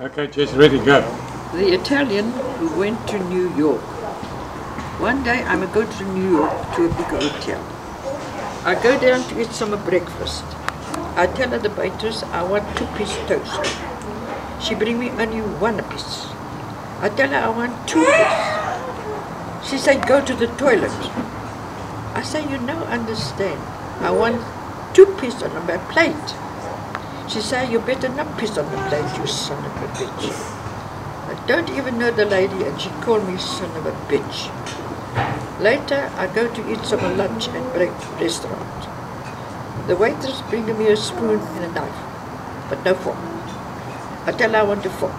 Okay, Jess, ready, go. The Italian who went to New York. One day I'm a go to New York to a big hotel. I go down to eat some breakfast. I tell her the waitress I want two piece toast. She bring me only one piece. I tell her I want two piece. She say go to the toilet. I say you no understand. I want two piece on my plate. She say you better not piss on the plate, you son of a bitch. I don't even know the lady and she called me son of a bitch. Later, I go to eat some lunch at break restaurant. The waitress bring me a spoon and a knife, but no fork. I tell her I want a fork.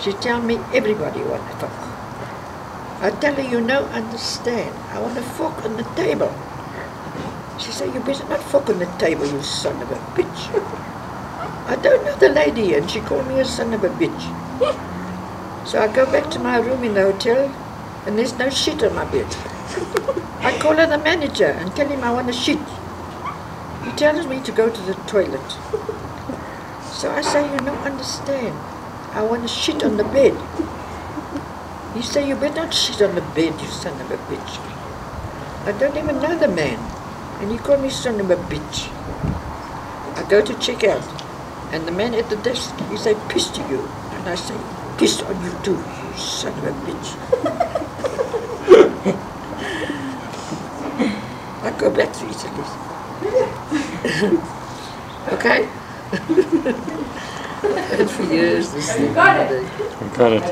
She tell me everybody want a fork. I tell her you no understand. I want a fork on the table. She say you better not fork on the table, you son of a bitch. I don't know the lady and she called me a son of a bitch. So I go back to my room in the hotel and there's no shit on my bed. I call her the manager and tell him I want a shit. He tells me to go to the toilet. So I say, you don't understand. I want to shit on the bed. He say, you better not shit on the bed, you son of a bitch. I don't even know the man. And he called me son of a bitch. I go to check out. And the man at the desk, he said, to you. And I say, piss on you too, you son of a bitch. I go back to Italy. okay? and for years, this thing. got it. I've got it.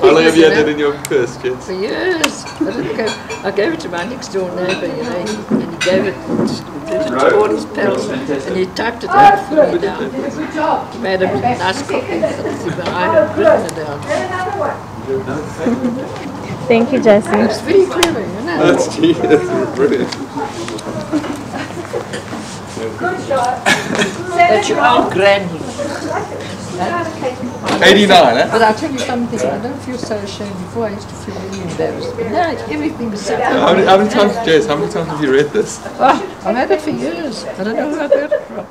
How long have you had that in your purse, Jess? For years. I, didn't go, I gave it to my next door neighbour, you know, and he gave it, gave it to all his pals, and he typed it out for me down. He made a nice copy, but I had written it down. Get another one. Thank you, Jesse. It's very clever, you know. That's genius. Brilliant. Good shot. That's your old granny. 89, eh? But I'll tell you something, I don't feel so ashamed. Before I used to feel really embarrassed. But now everything is so How many, how many times, Jess, how many times have you read this? Oh, I've had it for years. I don't know where I got it from.